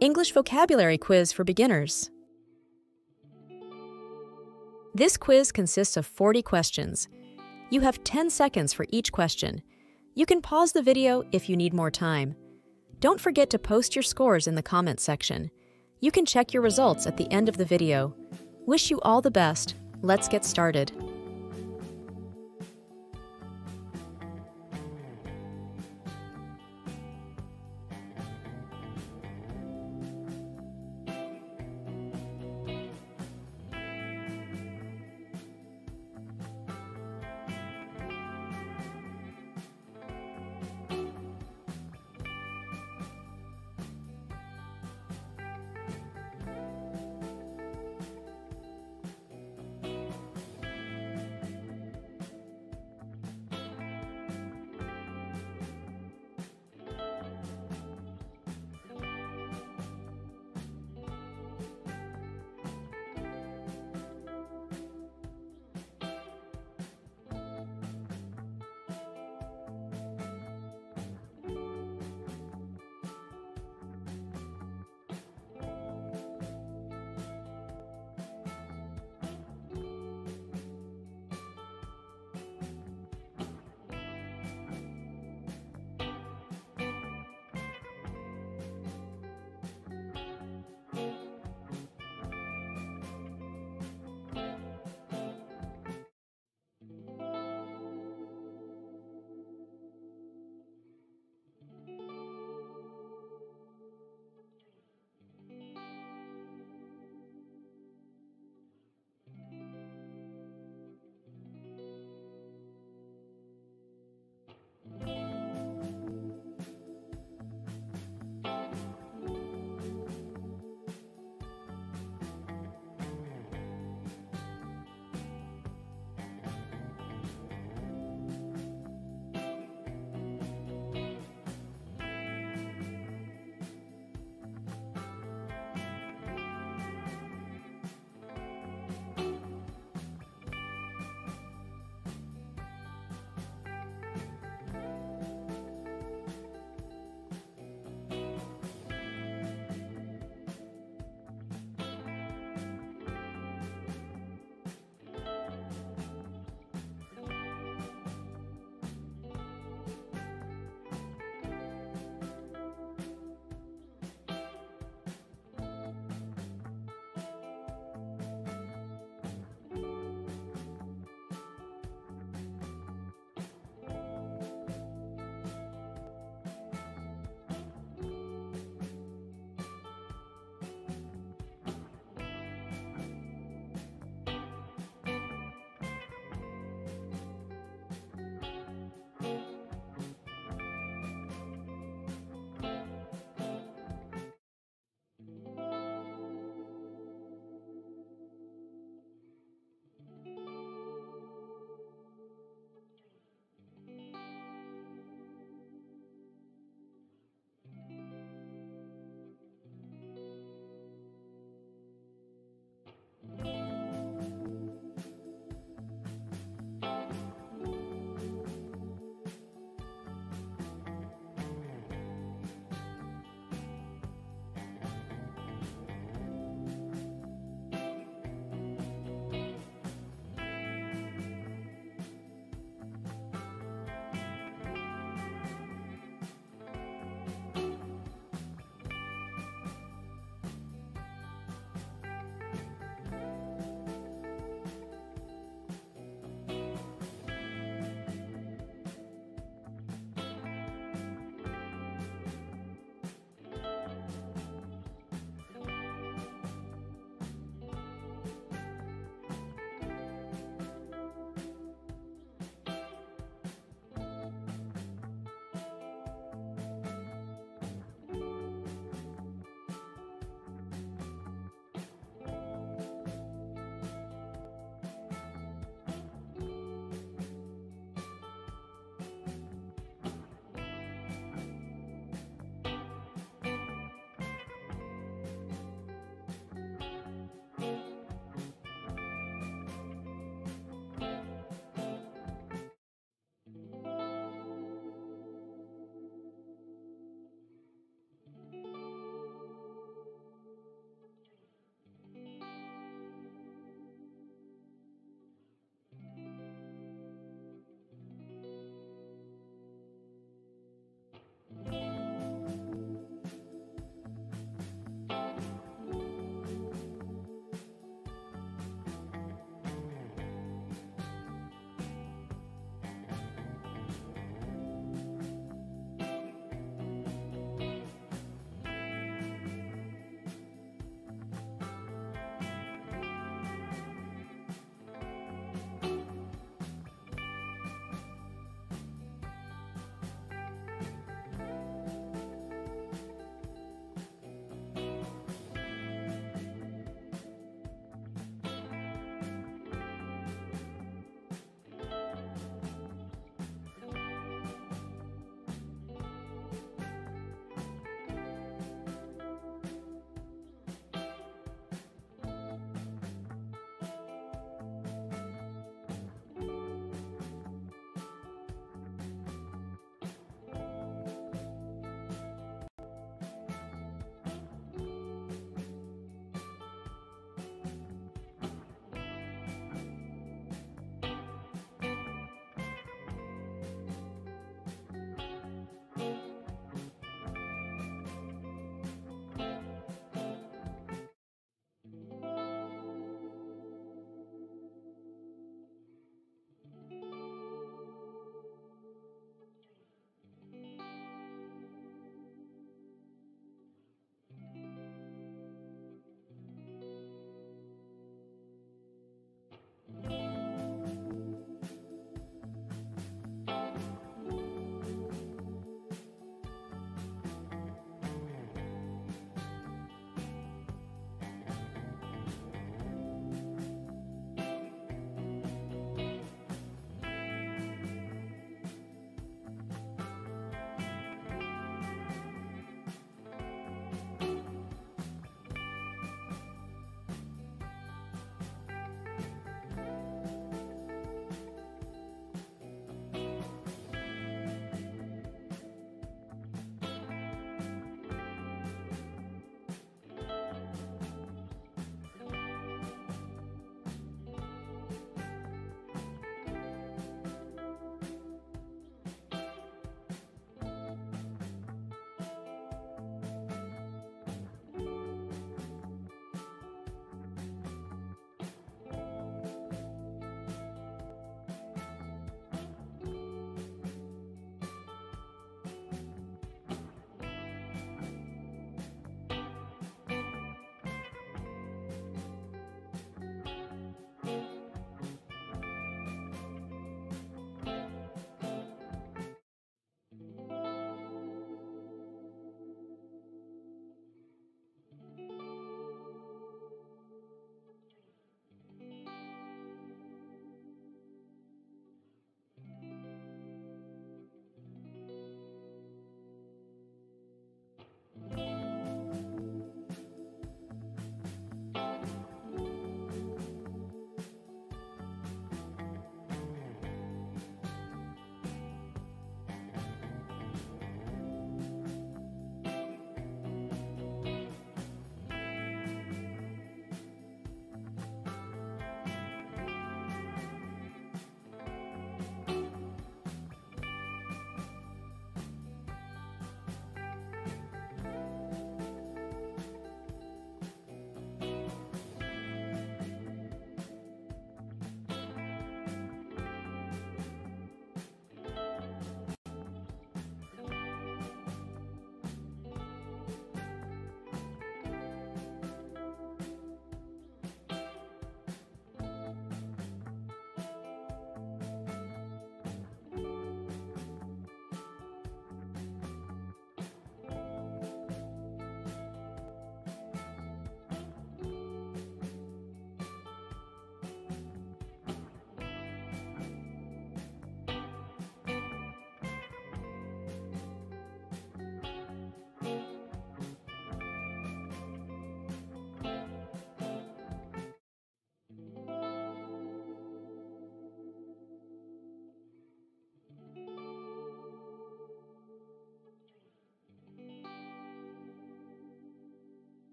English Vocabulary Quiz for Beginners. This quiz consists of 40 questions. You have 10 seconds for each question. You can pause the video if you need more time. Don't forget to post your scores in the comments section. You can check your results at the end of the video. Wish you all the best. Let's get started.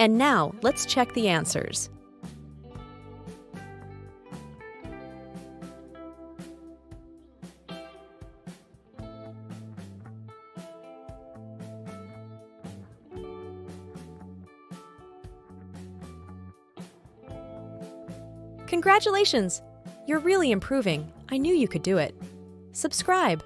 And now, let's check the answers. Congratulations! You're really improving. I knew you could do it. Subscribe.